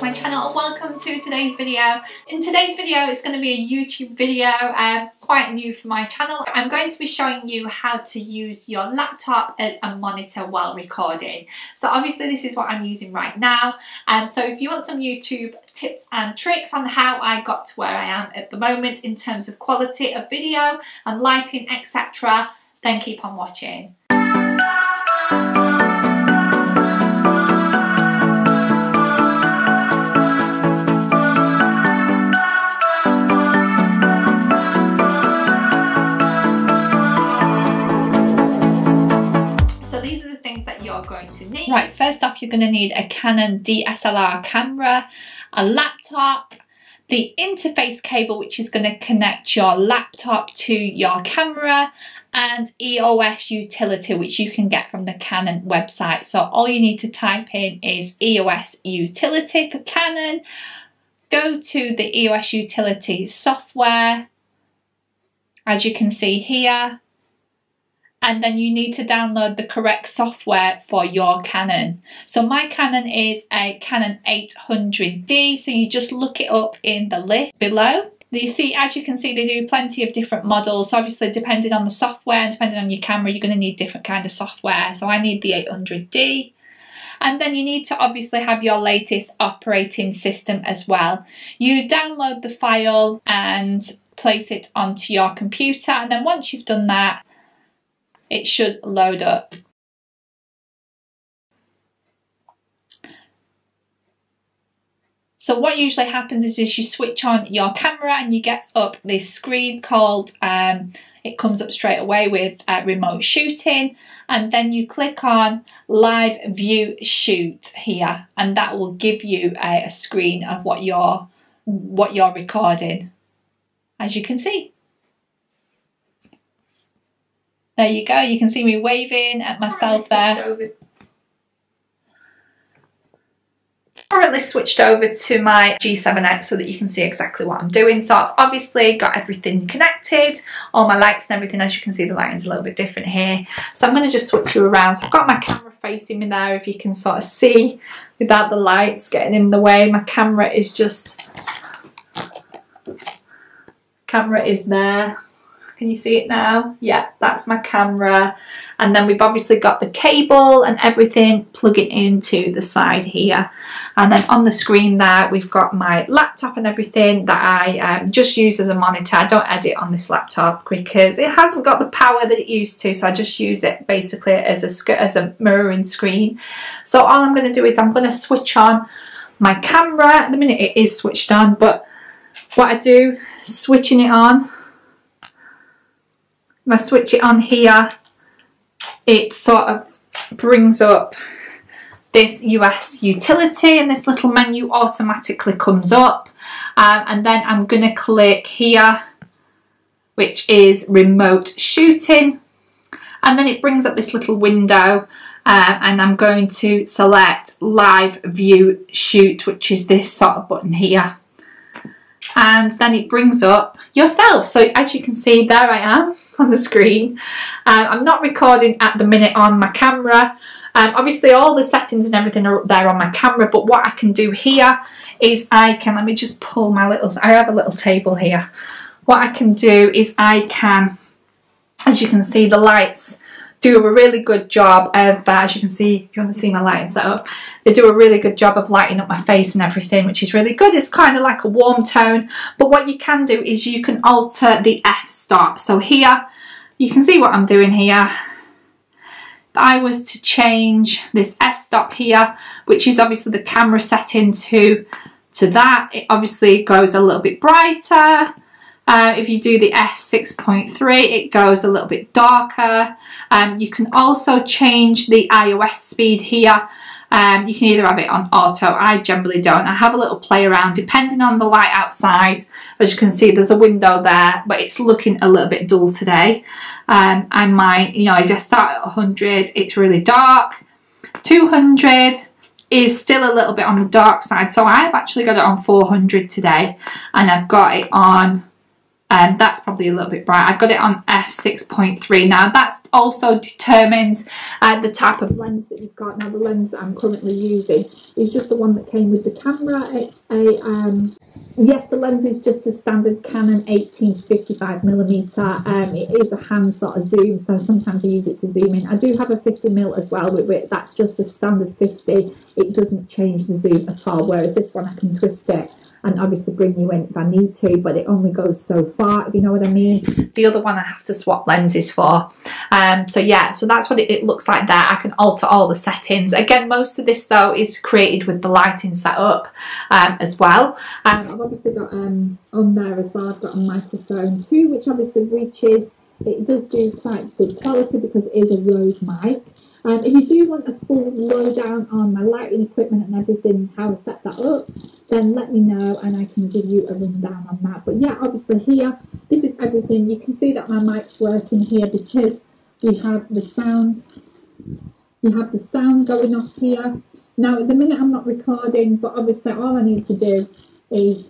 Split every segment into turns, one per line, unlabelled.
my channel welcome to today's video. In today's video it's going to be a YouTube video, um, quite new for my channel. I'm going to be showing you how to use your laptop as a monitor while recording. So obviously this is what I'm using right now. Um, so if you want some YouTube tips and tricks on how I got to where I am at the moment in terms of quality of video and lighting etc then keep on watching. You're going to need
a Canon DSLR camera, a laptop, the interface cable which is going to connect your laptop to your camera and EOS utility which you can get from the Canon website. So all you need to type in is EOS utility for Canon. Go to the EOS utility software as you can see here and then you need to download the correct software for your Canon. So my Canon is a Canon 800D, so you just look it up in the list below. You see, as you can see, they do plenty of different models. So obviously, depending on the software and depending on your camera, you're going to need different kind of software. So I need the 800D. And then you need to obviously have your latest operating system as well. You download the file and place it onto your computer. And then once you've done that, it should load up. So what usually happens is, is you switch on your camera and you get up this screen called, um, it comes up straight away with uh, remote shooting and then you click on live view shoot here and that will give you a, a screen of what you're, what you're recording as you can see. There you go. You can see me waving at myself there.
Currently switched over to my G7X so that you can see exactly what I'm doing. So I've obviously got everything connected, all my lights and everything. As you can see, the lighting's a little bit different here. So I'm going to just switch you around. So I've got my camera facing me there, if you can sort of see without the lights getting in the way. My camera is just, camera is there can you see it now? Yeah, that's my camera. And then we've obviously got the cable and everything plugging into the side here. And then on the screen there, we've got my laptop and everything that I um, just use as a monitor. I don't edit on this laptop because it hasn't got the power that it used to. So I just use it basically as a, as a mirroring screen. So all I'm going to do is I'm going to switch on my camera. At the minute it is switched on, but what I do, switching it on, if I switch it on here, it sort of brings up this EOS utility and this little menu automatically comes up. Um, and then I'm going to click here, which is remote shooting. And then it brings up this little window uh, and I'm going to select live view shoot, which is this sort of button here and then it brings up yourself. So as you can see, there I am on the screen. Um, I'm not recording at the minute on my camera. Um, obviously all the settings and everything are up there on my camera, but what I can do here is I can, let me just pull my little, I have a little table here. What I can do is I can, as you can see, the lights do a really good job of, uh, as you can see, if you want to see my lighting setup, they do a really good job of lighting up my face and everything, which is really good. It's kind of like a warm tone, but what you can do is you can alter the f-stop. So here, you can see what I'm doing here. If I was to change this f-stop here, which is obviously the camera setting to, to that, it obviously goes a little bit brighter, uh, if you do the f6.3, it goes a little bit darker. Um, you can also change the ISO speed here. Um, you can either have it on auto, I generally don't. I have a little play around depending on the light outside. As you can see, there's a window there, but it's looking a little bit dull today. Um, I might, you know, if I start at 100, it's really dark. 200 is still a little bit on the dark side. So I've actually got it on 400 today and I've got it on um, that's probably a little bit bright. I've got it on f6.3 now. That's also determines uh, the type of lens that you've got. Now the lens that I'm currently using is just the one that came with the camera. It's a um, yes, the lens is just a standard Canon 18 to 55 millimeter. Um, it is a hand sort of zoom, so sometimes I use it to zoom in. I do have a 50 mil as well, but that's just a standard 50. It doesn't change the zoom at all. Whereas this one, I can twist it and obviously bring you in if I need to, but it only goes so far, if you know what I mean. The other one I have to swap lenses for. Um, so yeah, so that's what it, it, looks like there. I can alter all the settings. Again, most of this though is created with the lighting set up um, as well. Um, I've obviously got um, on there as well, I've got a microphone too, which obviously reaches, it does do quite good quality because it is a Rode mic. Um, if you do want a full lowdown on my lighting equipment and everything, how I set that up, then let me know and I can give you a rundown on that. But yeah, obviously here, this is everything. You can see that my mic's working here because we have the sound, you have the sound going off here. Now at the minute I'm not recording, but obviously all I need to do is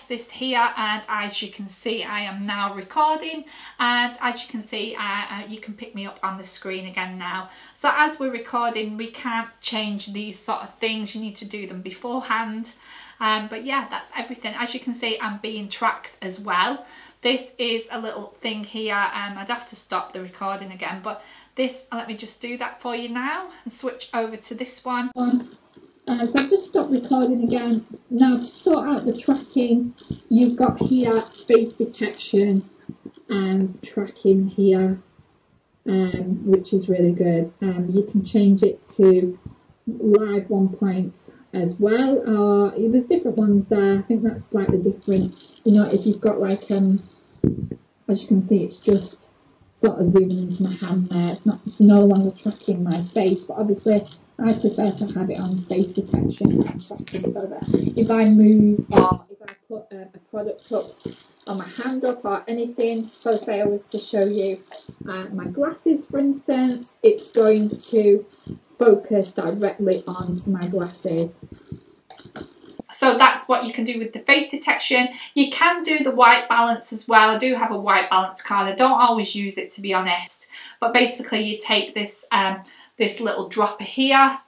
this here and as you can see I am now recording and as you can see uh, you can pick me up on the screen again now. So as we're recording we can't change these sort of things. You need to do them beforehand. Um, but yeah that's everything. As you can see I'm being tracked as well. This is a little thing here. Um, I'd have to stop the recording again but this let me just do that for you now and switch over to this one
uh, so I've just stopped recording again. Now to sort out the tracking, you've got here face detection and tracking here, um, which is really good. Um, you can change it to live one point as well. Uh, there's different ones there. I think that's slightly different. You know, if you've got like, um, as you can see, it's just sort of zooming into my hand there. It's not, it's no longer tracking my face, but obviously I prefer to have it on face detection and tracking so that if I move or if I put a, a product up on my hand up or anything, so say I was to show you uh, my glasses for instance, it's going to focus directly onto my glasses.
So that's what you can do with the face detection. You can do the white balance as well. I do have a white balance card. I don't always use it to be honest. But basically you take this um, this little dropper here.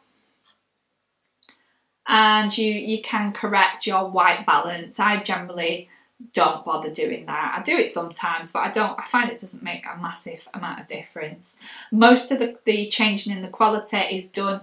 And you you can correct your white balance. I generally don't bother doing that. I do it sometimes but I don't I find it doesn't make a massive amount of difference. Most of the, the changing in the quality is done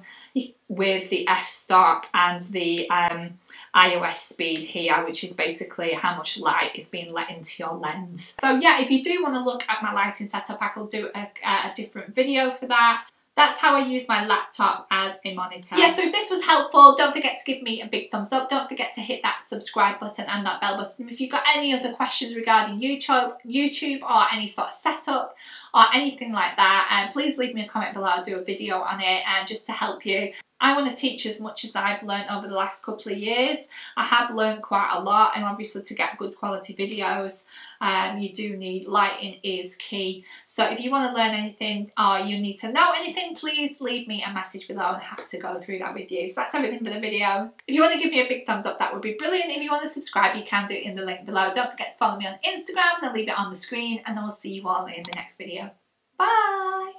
with the f-stop and the um, ISO speed here which is basically how much light is being let into your lens. So yeah if you do want to look at my lighting setup I will do a, a different video for that that's how I use my laptop as a monitor. Yeah, so if this was helpful, don't forget to give me a big thumbs up. Don't forget to hit that subscribe button and that bell button. If you've got any other questions regarding YouTube, YouTube or any sort of setup or anything like that, um, please leave me a comment below. I'll do a video on it and um, just to help you. I want to teach as much as I've learned over the last couple of years. I have learned quite a lot and obviously to get good quality videos um, you do need lighting is key. So if you want to learn anything or you need to know anything, please leave me a message below and have to go through that with you. So that's everything for the video. If you want to give me a big thumbs up, that would be brilliant. If you want to subscribe, you can do it in the link below. Don't forget to follow me on Instagram and leave it on the screen and I'll see you all in the next video. Bye!